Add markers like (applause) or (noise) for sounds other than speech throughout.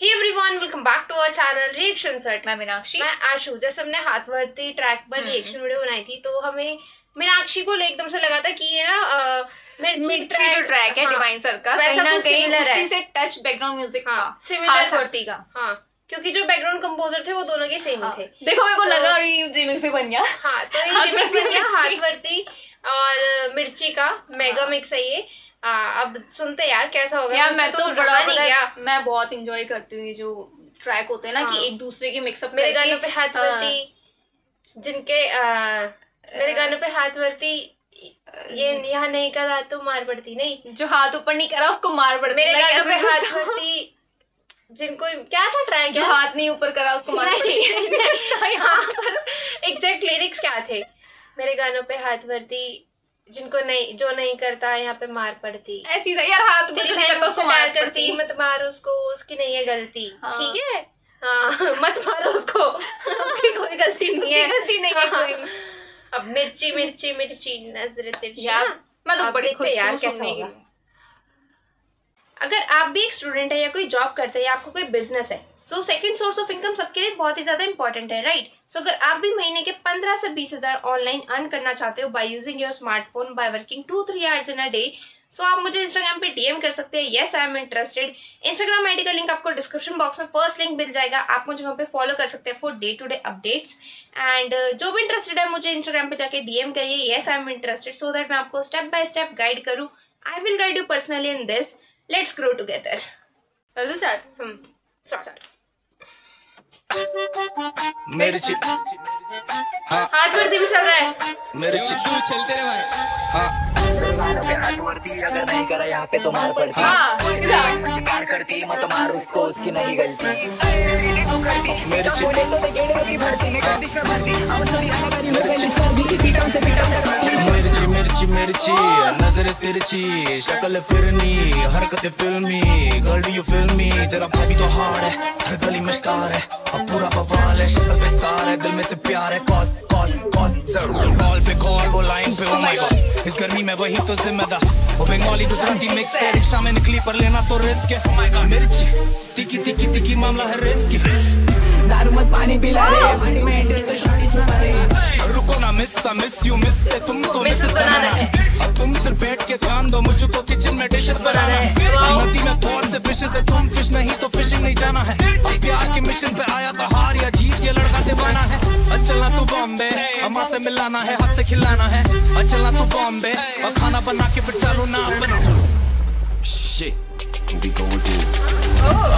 Hey everyone welcome back to our channel reaction set मैं मीनाक्षी। मैं आशु जैसे हमने हाथवर्ती ट्रैक पर हम्म। रिएक्शन वीडियो बनाई थी तो हमें मीनाक्षी को एकदम से लगा था कि ये ना मिर्ची जो ट्रैक है हाँ, डिवाइन सर का वैसा कहीं ना कहीं उसी से टच बैकग्राउंड म्यूज़िक हाँ। हाथवर्ती का। हाँ क्योंकि जो बैकग्राउंड कंपोजर थे वो दोनों के सेम हाँ। ही। थे। देखो मेरे को तो- लगा और ये रिमिक्स से बन गया। हाँ तो ये हाथवर्ती रिमिक्स बन गया हाथवर्ती। और मिर्ची का मेगा हाँ। मिक्स है ये। आ, अब सुनते यार कैसा होगा। यार मैं तो रहा बड़ा गया मैं बहुत इंजॉय करती हूँ ये जो ट्रैक होते हैं ना हाँ। कि एक दूसरे के मिक्सअप मेरे गानों पे हाथ हाँ। वर्ती जिनके आ, मेरे गानों पे हाथ वर्ती ये यहाँ नहीं करा तो मार पड़ती नहीं। जो हाथ ऊपर नहीं करा उसको मार पड़ती मेरे गानों पे हाथ। वर्ती जिनको क्या था ट्रैक जो हाथ नहीं ऊपर करा उसको मार पड़ती। (laughs) (laughs) हाँ पर एग्जैक्ट लिरिक्स क्या थे? मेरे गानों पे हाथ वर्ती जिनको नहीं जो नहीं करता यहाँ पे मार पड़ती ऐसी यार हाथ तेरी नहीं करता उसको मार करती मत मार उसको उसकी नहीं है गलती हाँ। ठीक है हाँ (laughs) मत मारो उसको उसकी कोई गलती नहीं है गलती नहीं है हाँ। कोई। अब मिर्ची मिर्ची मिर्ची नज़र ना? मैं तो बड़ी खुश यार हूँ कैसा होगा। अगर आप भी एक स्टूडेंट है या कोई जॉब करते हैं या आपको कोई बिज़नेस है so second source of income सबके लिए बहुत ही ज़्यादा इंपॉर्टेंट है राइट right? सो so, अगर आप भी महीने के पंद्रह से बीस हज़ार ऑनलाइन अर्न करना चाहते हो by using your smartphone by working two three hours in a day so आप मुझे इंस्टाग्राम पे डीएम कर सकते हैं yes I am interested Instagram ID का लिंक आपको डिस्क्रिप्शन बॉक्स में फ़र्स्ट लिंक मिल जाएगा आप मुझे वहाँ पे फॉलो कर सकते हैं for day to day updates and जो भी इंटरेस्टेड है मुझे इंस्टाग्राम पे जाके डीएम करिए yes I am interested so that मैं आपको स्टेप बाय स्टेप गाइड करूँ. I will guide you personally in this let's grow together कर दो स्टार्ट हम स्टार्ट मिर्ची हाँ। हाथ वर्दी भी चल रहा है। मेरे मिर्ची चलते रहे। भाई हाँ अगर नहीं करा यहाँ पे तो मार पड़ती। हाँ। इधर। करती मत मार उसको उसकी नहीं गलती। मिर्ची मिर्ची मिर्ची मिर्ची नज़र तिरछी शक्ल फिरनी हरकत फिल्मी गर्ल यू फिल्मी तेरा भाभी तो हार्ड है हर गली में स्टार है अब पूरा बवाल है शक्ल पे स्कार है दिल में से प्यार है कॉल कॉल कॉल कॉल पे कॉल वो लाइन पे ओ माय गॉड इस गर्मी में वही तो जिम्मेदार। वो बंगाली गुजराती मिक्स है रिक्शा में निकली पर लेना तो रिस्क है। ओ माय गॉड मिर्ची तिकी तिकी तिकी मामला है रिस्की दारू मत पानी पिला रे पार्टी में एंट्री तो शादी छुपा रे। रुको ना मिस मिस यू मिस से तुमको मिस Misses बनाना है। अब तुम सिर्फ़ बैठ के खान दो मुझको किचन में डिशेस बनाना है। नदी में बहुत से फिशेस है तुम फ़िश नहीं तो फिशिंग नहीं जाना है। प्यार के मिशन पे आया था हार या जीत ये लड़का दीवाना है। अचलना तू बॉम्बे अम्मा से मिलाना है हाथ से खिलाना है। अचलना तू बॉम्बे और खाना बना के फिर चालू ना बना।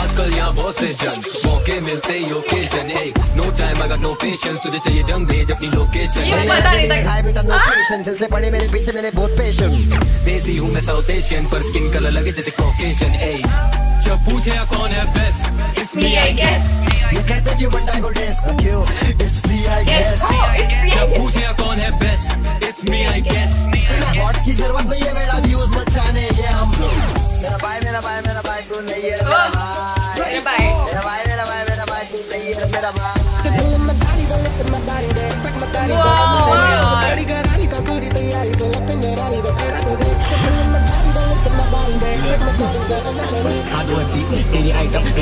आजकल यहाँ बहुत से जन मौके मिलते ही ओकेजन है नो टाइम अगर नो पेशेंस तुझे चाहिए जंग भेज अपनी लोकेशन ये पता नहीं था। खाए बेटा नो पेशेंस इसलिए पड़े मेरे पीछे मेरे बहुत पेशेंट देसी हूँ मैं साउथ एशियन पर स्किन कलर लगे जैसे कॉकेशन ए जब पूछे कौन है best it's me I guess ये कहते क्यों बंदा को टेस्ट क्यों इट्स फ्री आई गेस जब पूछे कौन है best it's me I guess what's की ज़रूरत नहीं है मेरा व्यूज़ मचाने ये हम लोग. मेरा भाई मेरा भाई मेरा भाई तू नहीं है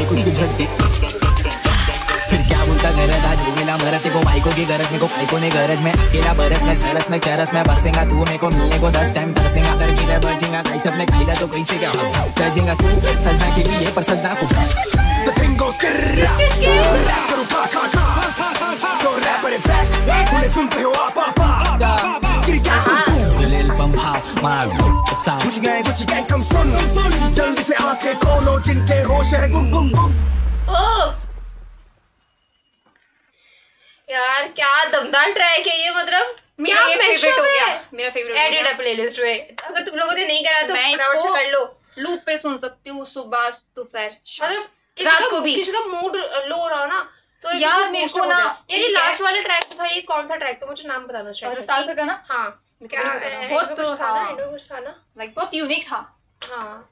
कुछ कुछ फिर क्या बोलता गरज आज मिला मरत को माइको की गरज मेरे को माइको ने गरज में अकेला बरस में सरस में चरस में बरसेगा तू मेरे को मिलने को दस टाइम तरसेगा कर की बरसेगा कई सबने खाईला तो कैसे क्या सजेगा तू सजना के लिए पर सजना को The thing goes है फ्रेश तूने सुनते हो आप आप आप गिर क्या दिल बम भाव मार साउंड कुछ गए कुछ गए कम सुन जल्दी से आँखें खोलो जिनके होश है गुम गुम यार क्या दमदार ट्रैक है। ये मतलब मेरा ये फेवरेट हो गया। मेरा फेवरेट एडेड है प्लेलिस्ट में अगर तुम लोगों ने नहीं करा तो मैं इसको कर लो। लूप पे सुन सकती हूँ सुबह दोपहर मतलब रात को भी। किसी का मूड लो रहा ना तो यार, मेरे को ना, ये लास्ट वाला ट्रैक था ये कौन सा ट्रैक था? मुझे नाम बताना चाहिए का। ना? हाँ। बहुत तो था ना? हाँ। एंड में कुछ था ना? लाइक बहुत यूनिक था। हाँ।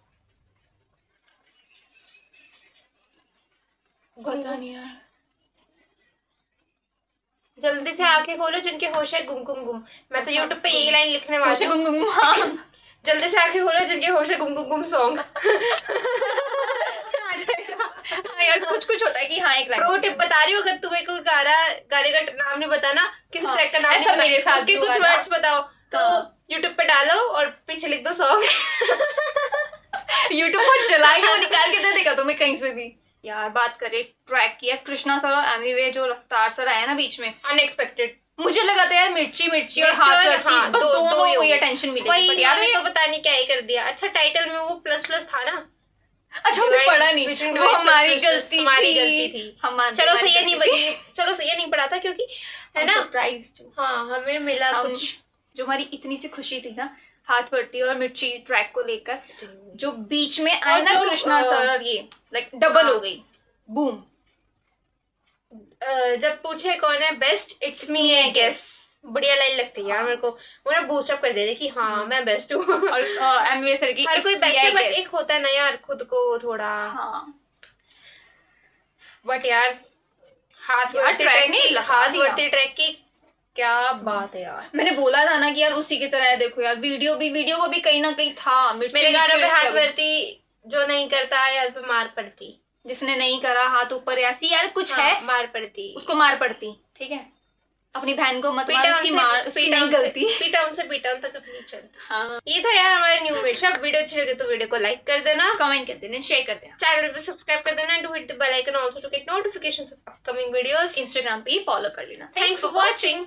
जल्दी से आँखें खोलो जिनके होश है गुम गुम गुम। मैं तो यूट्यूब पे यही लाइन लिखने वाली मुझे हूँ गुमगुम हाँ (laughs) जल्दी से आँखें खोलो जिनके होश है गुम गुम गुम सॉन्ग (laughs) हाँ यार कुछ कुछ होता है कि हाँ एक लाइन प्रो टिप बता रही हूँ अगर तुम्हें कोई गाना गाने का नाम नहीं बताना किसी हाँ, ट्रैक का नाम ऐसा मेरे साथ उसके कुछ वर्ड्स बताओ तो हाँ। यूट्यूब पे डालो और पीछे लिख दो सॉन्ग यूट्यूब पर चलाएँगे वो निकाल के दे देगा तुम्हें कहीं से भी। यार बात करें ट्रैक किया कृष्णा सर और एमी वे जो रफ्तार सर आया ना बीच में अनएक्सपेक्टेड मुझे लगा था यार मिर्ची मिर्ची और हाथ करती बस दोनों को ये टेंशन मिली वही बट यार यार ये तो पता नहीं क्या ही कर दिया। अच्छा टाइटल में वो प्लस प्लस था ना? अच्छा हमने पढ़ा नहीं। वो हमारी गलती हमारी गलती थी। हमारी चलो सही नहीं बनी। चलो सही नहीं पढ़ा था क्योंकि है ना? सरप्राइज़ हाँ हमें मिला कुछ। जो हमारी इतनी सी खुशी थी ना हाथ वर्ती और मिर्ची ट्रैक को लेकर जो बीच में आया ना कृष्णा सर और ये लाइक डबल हाँ। हो। गई। बूम जब पूछे कौन है best it's me I guess बढ़िया लाइन लगती है यार मेरे को। वो ना बूस्ट अप कर देते कि हाँ मैं बेस्ट हूँ। और सर की हर कोई बेस्ट है बट एक होता है ना यार खुद को थोड़ा। हाँ। बट यार हाथ यार, ट्रैक ने की हाथ। वर्ती ट्रैक की क्या बात है यार। मैंने बोला था ना कि यार उसी की तरह है देखो यार वीडियो भी वीडियो को भी कहीं ना कहीं था मेरे गानों पे हाथ। वर्ती जो नहीं करता यार पे मार पड़ती। जिसने नहीं करा हाथ ऊपर ऐसी यार कुछ हाँ, है। मार पड़ती। उसको मार पड़ती ठीक है? अपनी बहन को मत मार उसकी मार उसकी नहीं गलती। पीटा उनसे पीटा उन तक अपनी चलता। हाँ। ये था यार हमारे न्यू अब वीडियो अच्छी लगे तो वीडियो को लाइक कर देना। कमेंट कर देना शेयर कर देना। चैनल पे सब्सक्राइब कर देना। To hit the bell icon also to get notifications of upcoming videos Instagram पे फॉलो कर लेना। Thanks for watching